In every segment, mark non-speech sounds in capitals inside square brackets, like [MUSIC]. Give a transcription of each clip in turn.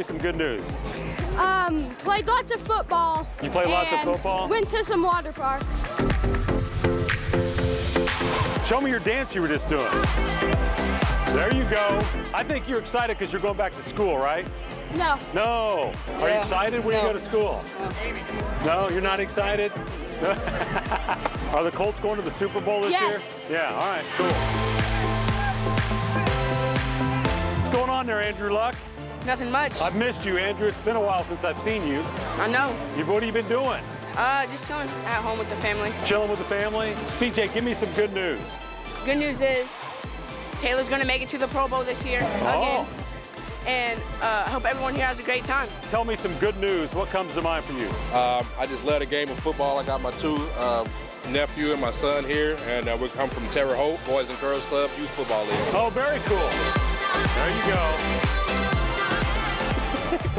me some good news. Um, played lots of football. You played lots of football? Went to some water parks. Show me your dance you were just doing. There you go. I think you're excited because you're going back to school, right? No. No. Are you Yeah. excited when you No. go to school? No, you're not excited? [LAUGHS] Are the Colts going to the Super Bowl this Yes. year? Yeah, all right, cool. What's going on there, Andrew Luck? Nothing much. I've missed you, Andrew. It's been a while since I've seen you. I know. You- What have you been doing? Uh, just chilling at home with the family. Chilling with the family? CJ, give me some good news. Good news is Taylor's gonna make it to the Pro Bowl this year Oh. again. And uh, I hope everyone here has a great time. Tell me some good news. What comes to mind for you? Um, I just love the game of football. I got my two uh, nephew and my son here, and uh, we come from Terre Haute Boys and Girls Club Youth Football League. Oh, very cool. There you go.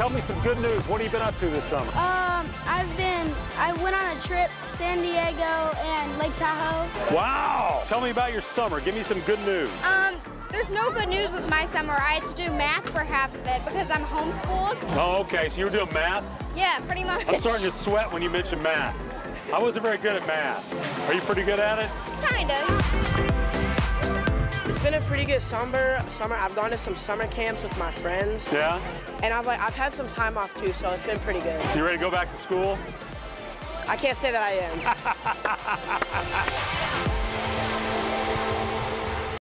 Tell me some good news. What have you been up to this summer? Um, I've been, I went on a trip, San Diego and Lake Tahoe. Wow. Tell me about your summer. Give me some good news. Um, there's no good news with my summer. I had to do math for half of it because I'm homeschooled. Oh, okay. So you were doing math? Yeah, pretty much. I'm starting to sweat when you mention math. I wasn't very good at math. Are you pretty good at it? Kinda. It's been a pretty good summer. Summer. I've gone to some summer camps with my friends, Yeah? and I've like I've had some time off too, so it's been pretty good. So you ready to go back to school? I can't say that I am. [LAUGHS]